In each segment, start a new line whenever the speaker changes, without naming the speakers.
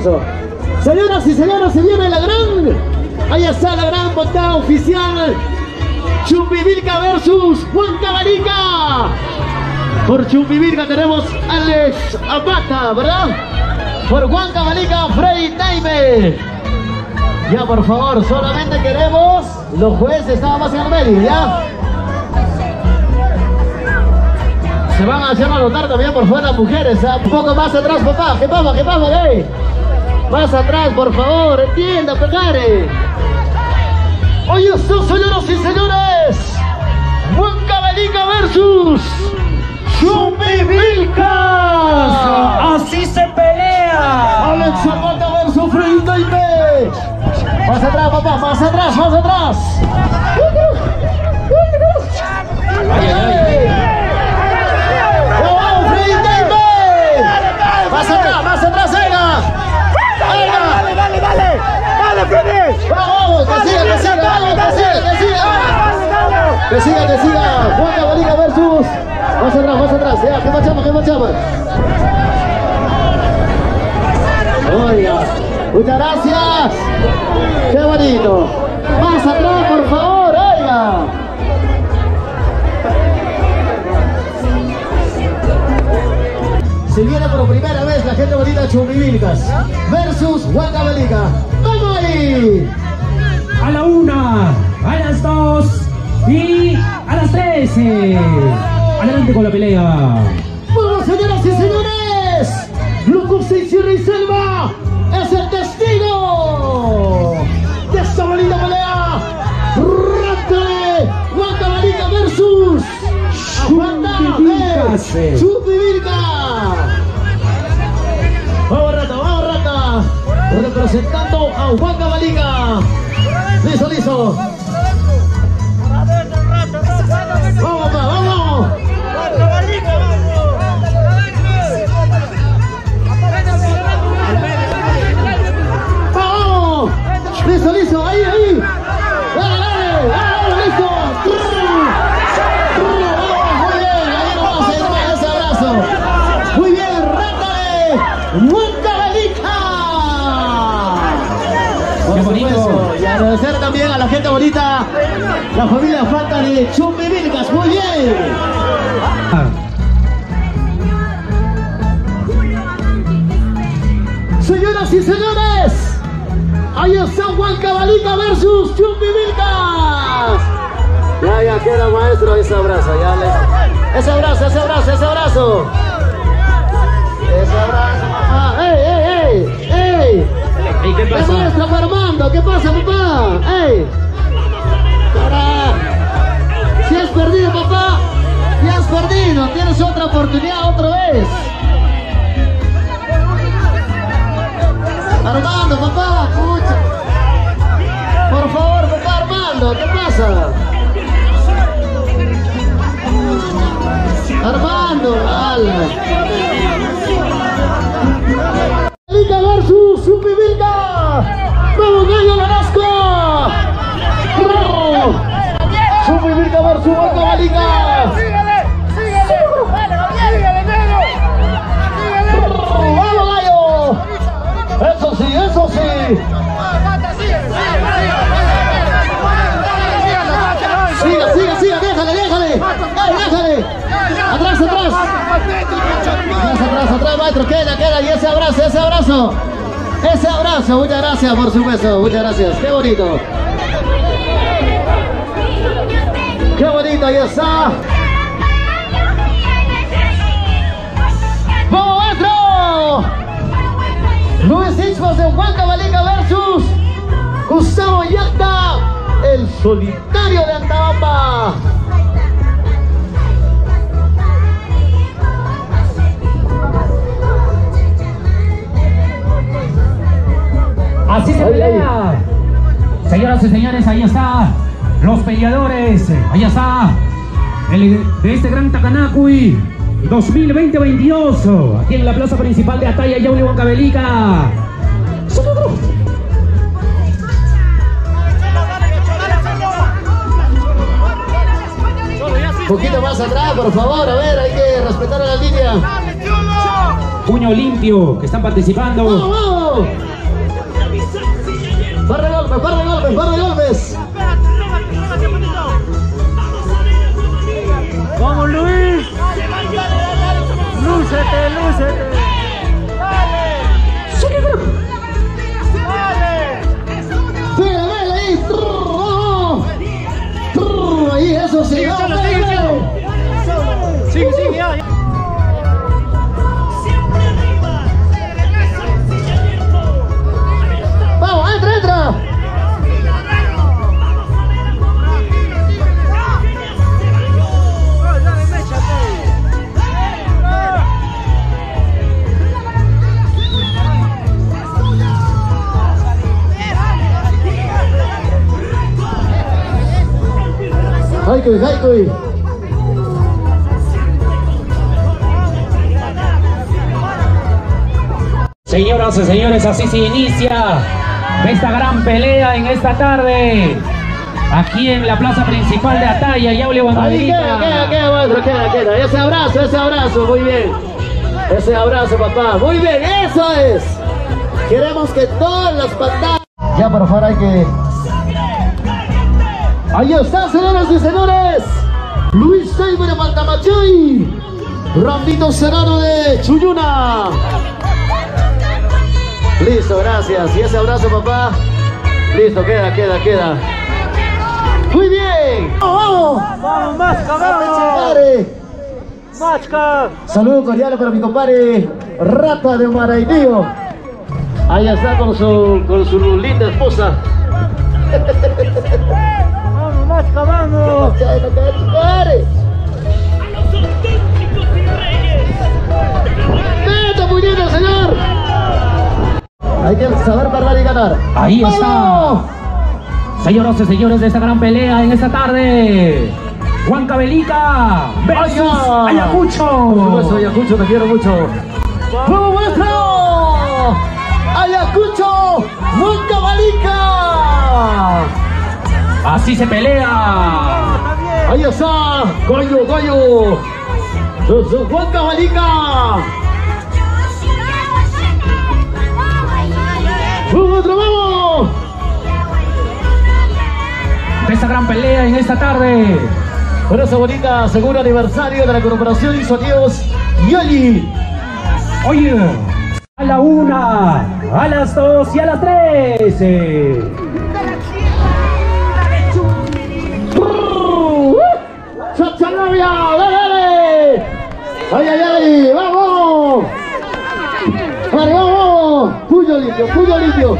supuesto. Señoras y señores, se viene la gran. Ahí está la gran batalla oficial. Chumbivilca versus Juan Cabalica. Por Chumbivilca tenemos Alex Abata, ¿verdad? Por Juan Cabalica, Freddy Taime. Ya, por favor, solamente queremos los jueces, nada más en el medio, ¿ya? Se van a hacer notar también por fuera mujeres, ¿ah? un poco más atrás, papá. ¿Qué pasa? ¿Qué pasa, eh? Más atrás, por favor, entienda, pegare. Oye, estos señoras y señores, Juan Cabalica versus Chumbi Vilcas.
Así se pelea.
Alex Zapata versus Freddy Taime. Más atrás, papá, más atrás, más atrás. Ay, ay, ay. Freddy. Vamos, que siga, que siga, vamos, que siga, que siga. Que siga, que siga. Juan Cabalica versus. Más atrás, más atrás. Ya, que machama, que machama. Oiga, muchas gracias. Qué bonito. Más atrás, por favor, oiga. Se viene por primera vez la gente bonita Chumbivilcas versus Juan
A la una, a las dos y a las trece. Adelante con la pelea.
Bueno, señoras y señores, Lucas Sierra y Selva es el testigo de esta bonita pelea. Rántale, Juan Cabalica versus
Chumbivilcas.
Representando a Juan Cabalica. Listo, listo. La familia Falta de Chumbi Vilcas. ¡Muy bien! Señoras y señores, ahí está Juan Cabalica versus Chumbi Vilcas. Ya, ya queda maestro ese abrazo, ya le... Ese abrazo, ese abrazo, ese abrazo. Ese abrazo, papá. ¡Ey, ey, ey! ¡Ey!
¿Y qué
¿Qué
pasa?
pasa, Armando? ¿Qué pasa, papá? ¡Ey! Perdido, papá, si has perdido, tienes otra oportunidad otra vez. Siga, siga, siga, déjale, déjale. ¡Ey, déjale! Atrás, atrás. Atrás, atrás, atrás, maestro. Queda, queda. Y ese abrazo, ese abrazo. Ese abrazo. Muchas gracias por su beso. Muchas gracias. Qué bonito. Qué bonito. Ahí está. De Juan Cabalica versus Gustavo Yacta, el solitario de Antabamba.
Así se pelea. Señoras y señores, ahí está. Los peleadores. Ahí está. El, de este gran Takanakui 2020-22. Aquí en la plaza principal de Ataya, Yauli Huancavelica.
Un poquito más atrás, por favor. A ver, hay que respetar a la línea.
Puño Limpio, que están participando.
¡Vamos, vamos! Par de golpes, par de golpes, par de golpes.
Vamos Luis.
Haikui.
Señoras y señores, así se inicia esta gran pelea en esta tarde. Aquí en la plaza principal de Ataya, Yaule
Ahí queda, queda,
Banderita.
queda, maestro, queda, queda. Ese abrazo, ese abrazo, muy bien. Ese abrazo, papá. Muy bien, eso es. Queremos que todas las pantallas. Ya, por favor, hay que. Ahí está, señoras y señores. Luis Seiber de Pantamachay. Rambito Serrano de Chuyuna. Listo, gracias. Y ese abrazo, papá. Listo, queda, queda, queda. Muy bien. ¡Vamos!
Vamos, vamos. Machka.
Saludo cordial para mi compadre Rata de Maraidío. Ahí está con su, con su linda esposa.
Vamos, Machka, vamos.
compadre. ¡Vete, puñito, señor! Hay que saber parar y ganar.
Ahí está.
¡Vamos!
Señoras y señores de esta gran pelea en esta tarde. Juan Cabelica versus
Vaya.
Ayacucho.
Por supuesto, Ayacucho, te quiero mucho. ¡Vamos, maestro! ¡Ayacucho! ¡Nunca Balica!
Así se pelea.
Ahí está, Goyo, Goyo. Juan Cabalica. ¡Vamos, otro, vamos!
Esta gran pelea en esta tarde.
Por esa bonita segundo aniversario de la Corporación Isonidos Yoli.
Oye, a la una, a las dos y a las tres.
¡Ay, ay, ay! ¡Vamos! ¡Vale, vamos! ¡Puño limpio, puño limpio!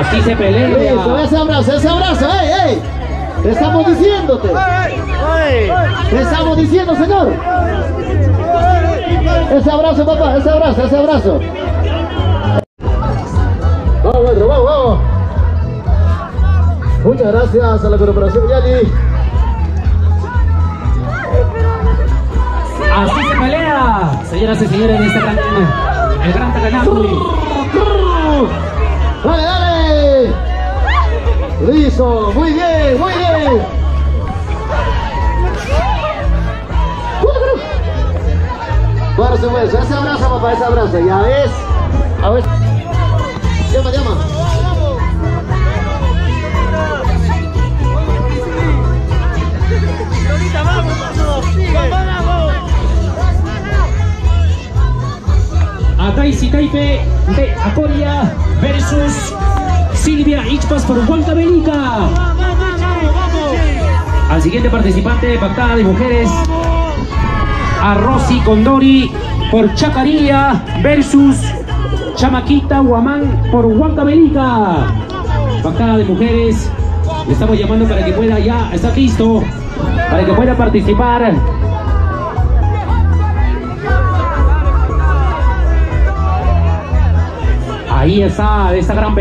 Así se
Listo,
pelea.
ese abrazo, ese abrazo, ¡ey, ey! Te estamos diciéndote. Te estamos diciendo, señor. Ese abrazo, papá, ese abrazo, ese abrazo. Vamos, maestro, vamos, vamos. Muchas gracias a la Corporación Yali.
Así se. Señoras y señores de esta gran, el gran Tacanagui.
Dale, dale. Listo, muy bien, muy bien. Por supuesto, ese abrazo, papá, ese abrazo. Ya ves. A ver.
Ataisi Taipe de Acoria versus Silvia Ixpas por
vamos.
Al siguiente participante, pactada de mujeres, a Rosy Condori por Chacarilla versus Chamaquita Guamán por Huancavelica. Pactada de mujeres, le estamos llamando para que pueda ya, está listo, para que pueda participar. Ahí está, de esta gran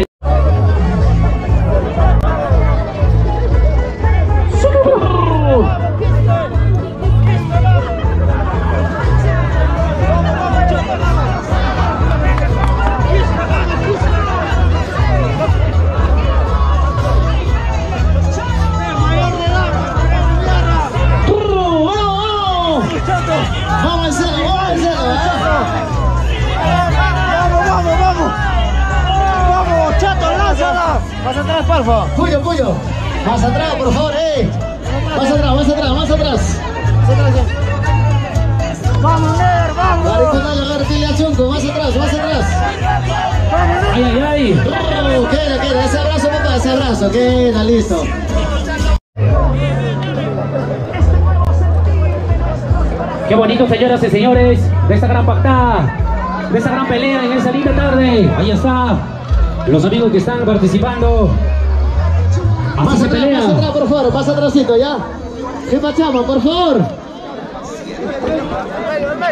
Más atrás, por favor, eh. Más atrás, más atrás, más atrás.
Vamos, Ner, vamos.
Agarra pile a Chunco. Más atrás, más atrás.
Ay, ay, ay.
Oh, queda, queda. Ese abrazo, papá, ese abrazo. Queda, listo.
Qué bonito, señoras y señores, de esta gran pactada, de esta gran pelea en esa linda tarde. Ahí está, los amigos que están participando.
Más atrás,
pelea.
más atrás, por favor. Más atrásito, ¿ya? ¿Qué pachama, por favor?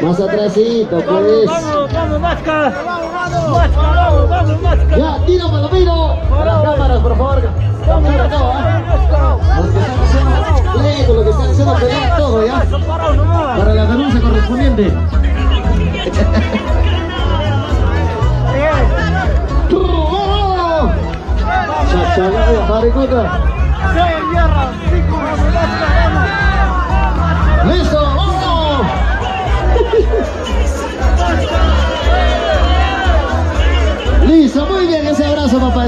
Más atrásito, pues.
Vamos, vamos, Masca. Masca, vamos, vamos, Masca.
Ya, tira palomino. Las cámaras, por favor. Que están haciendo pleito, los que están haciendo pelear todo, ¿ya? Para la denuncia correspondiente. Vamos. ¡Listo! Listo, muy bien, ese abrazo, papá,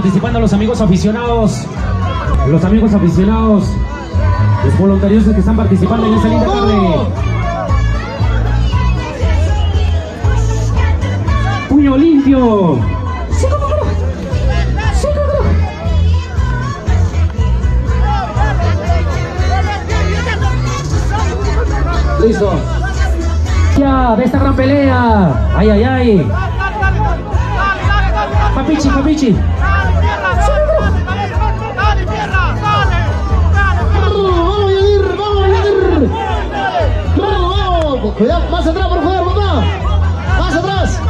participando los amigos aficionados. Los amigos aficionados. Los voluntarios que están participando en esa linda tarde. Puño limpio.
Listo.
Ya, de esta gran pelea. Ay, ay, ay. Papichi, papichi.
Cuidado, más atrás, por favor, papá. Más atrás.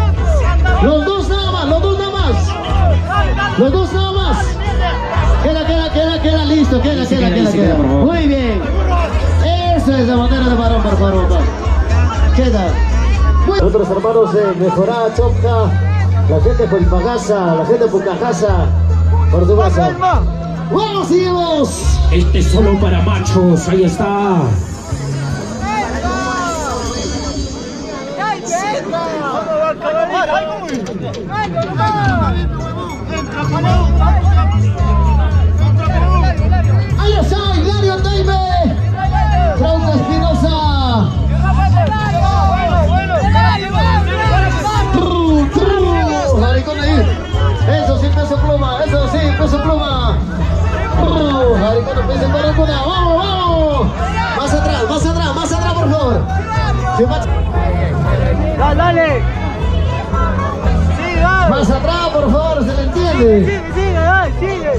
Los dos nada más, los dos nada más. Los dos nada más. Queda, queda, queda, queda, listo, queda, queda,
queda,
queda. Muy bien. Eso es la manera de varón, por favor, papá. Queda. Otros hermanos de Mejorá, Chopca, la gente de Pagasa, la gente de Pucajasa, por su casa. ¡Vamos, seguimos!
Este es solo para machos. Ahí está.
Ahí
sigue,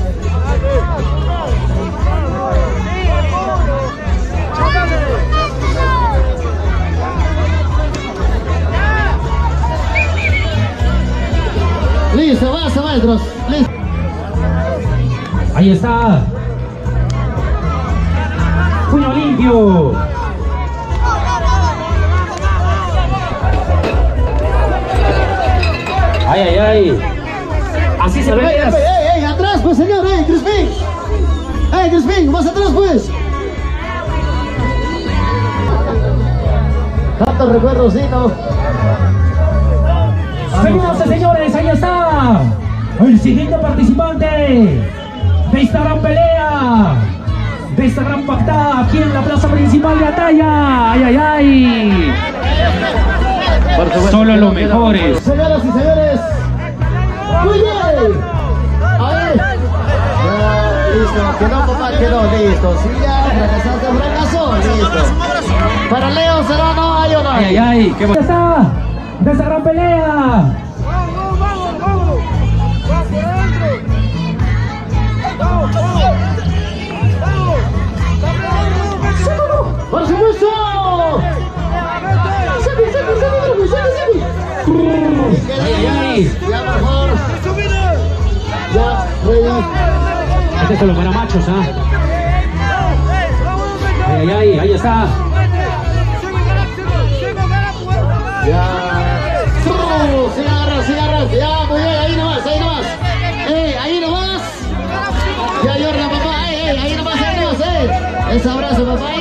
listo, basta, maestros, listo,
Ahí está. Puño limpio. Ay, ay, ay. Así se
ey, atrás, pues, señor, ey, Crispín, ey, Crispín, más atrás, pues, tantos recuerdos, sí, no,
Señoras y señores, ahí está. El siguiente participante de esta gran pelea. De esta gran pactada aquí en la plaza principal de Ataya. Ay, ay, ay. Solo los mejores.
Señoras y señores, muy bien. Listo, quedó papá, quedó listo. Si ya fracasaste, fracasó, listo. Para Leo Serrano hay o no
Ay,
hay.
ay, ay. ¿Qué está? De esta gran pelea.
Vamos, vamos, vamos. Vamos por. Vamos, vamos. Vamos.
¡Por. Ya, por favor. Ya,
Este es solo para machos, ¿ah? ay, ay, ahí está.
Ya. Se agarra, se agarra. Ya, muy bien, ahí nomás, ahí nomás. ¡Eh, ahí nomás! Ya, Jordan, papá, eh, eh, ahí nomás, ahí nomás, eh. Ese abrazo, papá, ahí carajo.